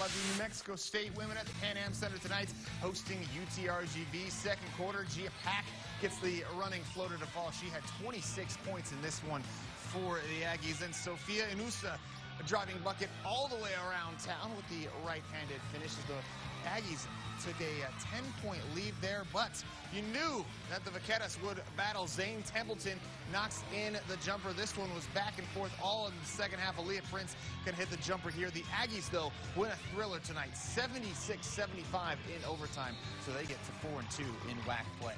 The New Mexico State women at the Pan Am Center tonight, hosting UTRGV. Second quarter, Gia Pack gets the running floater to fall. She had 26 points in this one for the Aggies. And Sophia Inusa, driving bucket all the way around town with the right-handed finish. As the Aggies took a uh, 10-point lead there, but you knew that the Vaqueras would battle. Zane Templeton knocks in the jumper. This one was back and forth all in the second half. Aaliyah Prince can hit the jumper here. The Aggies, though, win a thriller tonight, 76-75 in overtime, so they get to 4 and 2 in WAC play.